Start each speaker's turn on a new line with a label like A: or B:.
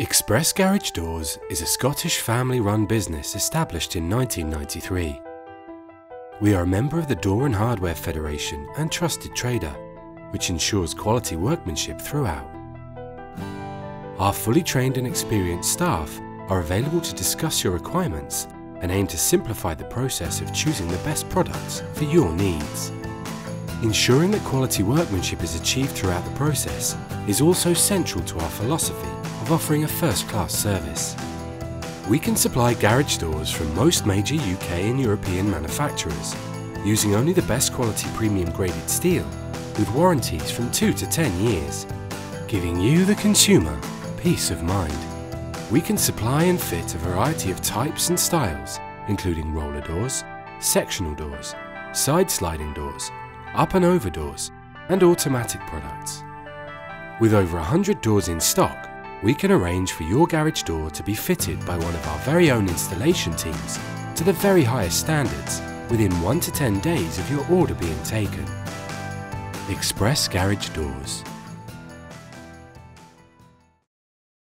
A: Express Garage Doors is a Scottish family-run business established in 1993. We are a member of the Door and Hardware Federation and trusted trader, which ensures quality workmanship throughout. Our fully trained and experienced staff are available to discuss your requirements and aim to simplify the process of choosing the best products for your needs. Ensuring that quality workmanship is achieved throughout the process is also central to our philosophy of offering a first-class service. We can supply garage doors from most major UK and European manufacturers, using only the best quality premium graded steel, with warranties from 2 to 10 years, giving you, the consumer, peace of mind. We can supply and fit a variety of types and styles, including roller doors, sectional doors, side sliding doors, up and over doors, and automatic products. With over 100 doors in stock, we can arrange for your garage door to be fitted by one of our very own installation teams to the very highest standards within 1 to 10 days of your order being taken. Express Garage Doors